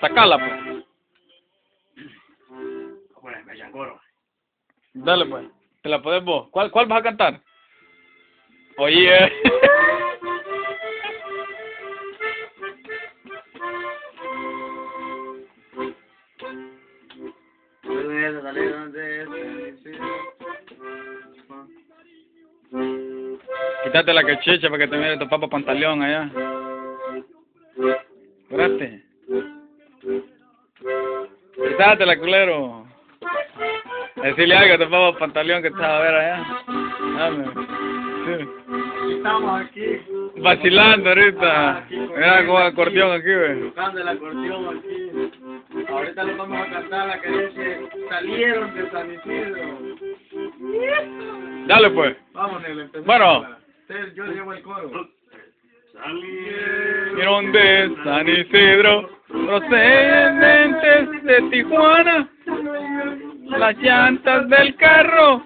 Sacala, pues. Dale, pues. ¿Te la podés vos? ¿Cuál, cuál vas a cantar? Oye. Quítate la cachicha para que te mire tu papá pantaleón allá. Espérate. Quítate la culero. Decirle algo a tu papá pantaleón que estás a ver allá. Dame. Sí. Estamos aquí. Vacilando ahorita. Mira como acordeón aquí. Tocando el acordeón aquí. Ahorita le vamos a cantar la que dice Salieron de San Isidro. Dale pues. Vamos, empezamos. Bueno. Yo llevo el coro. Vieron de San Isidro, procedentes de Tijuana, las llantas del carro.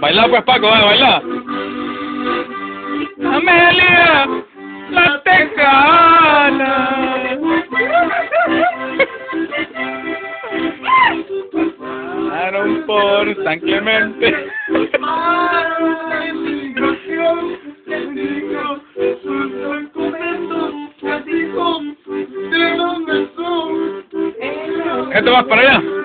Baila pues Paco, eh, baila. Amelia, la tejana. Pasaron por San Clemente. ¿Esto vas para allá?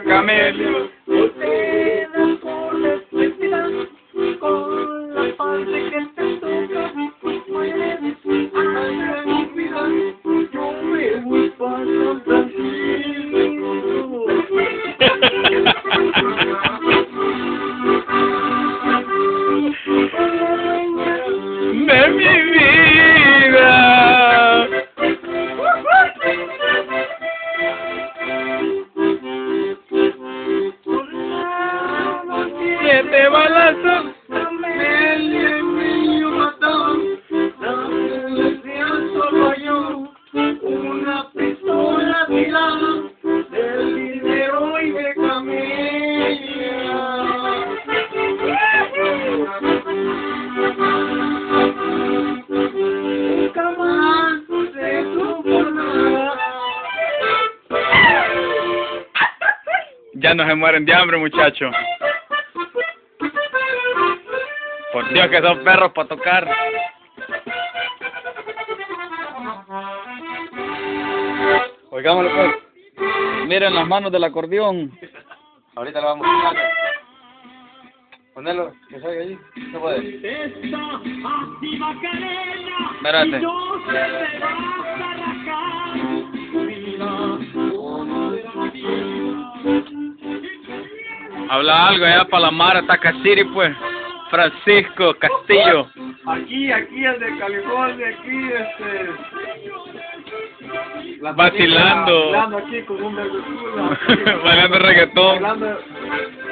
camelo Ya no se mueren de hambre, muchachos. Por Dios que son perros para tocar. Oigámoslo pues. Miren las manos del acordeón. Ahorita lo vamos a hacer. Ponelo, que salga allí. No puede. Espérate. Habla algo allá para la Mara Takasiri, pues. Francisco Castillo. Aquí, aquí, el de California, aquí, este. la Vacilando. Bailando aquí con un verdura. Bailando reggaetón. Bailando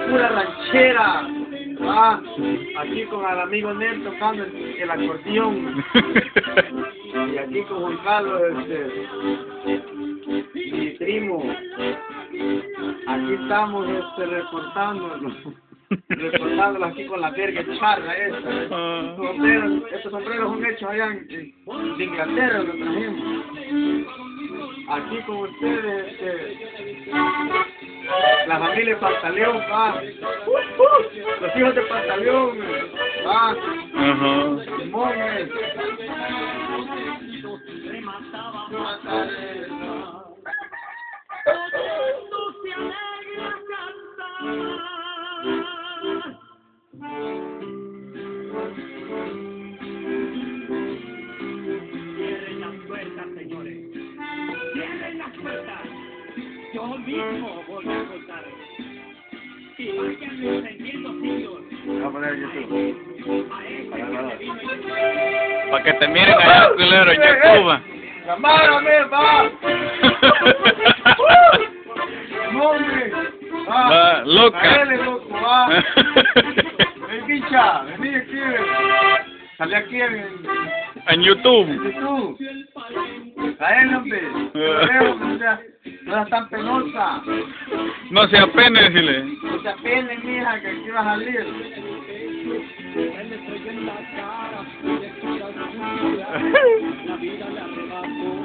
pura ranchera. Ah, aquí con el amigo Nel tocando el, el acordeón. Y aquí con Juan Carlos, este, mi primo. Aquí estamos este, reportando, reportándolos aquí con la verga charla esta. Sombreros, estos sombreros son hechos allá en, Inglaterra, los trajimos. Aquí con ustedes, este, la familia Pantaleón, va. Los hijos de Pantaleón, va. Simón, eh. Mismo voy a contar. Y vayan encendiendo sillos. Voy a poner YouTube. A Para que y Para que te miren allá, culero, en YouTube. ¡Cámara, va! Eh. Va. Va, loca. Caele, loco, va. Ven, bicha, vení aquí. Salí aquí en, En YouTube. en YouTube. Caele, hombre. No seas tan penosa. No se apene, decirle. No te apenes, mija, que aquí va a salir. la vida le arrebató